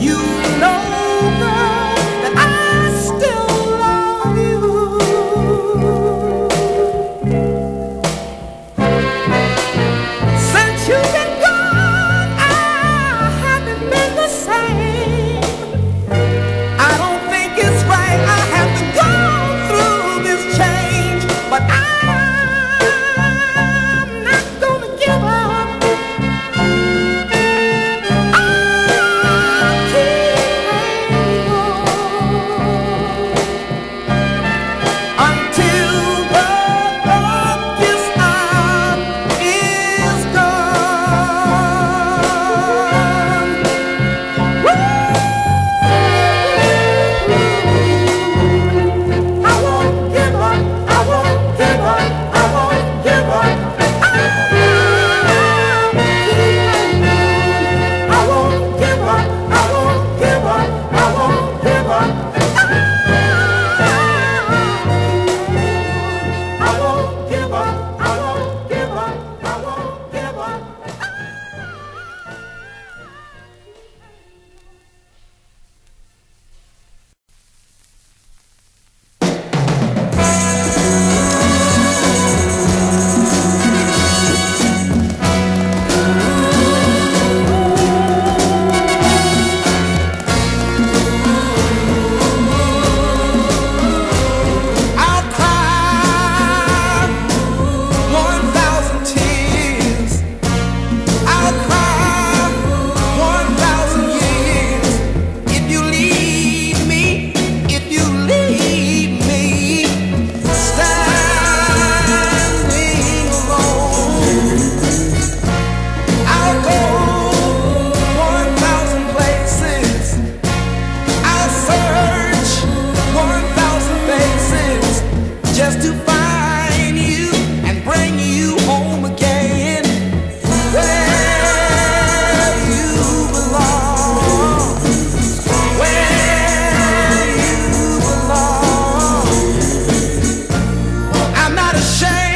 You know not ashamed.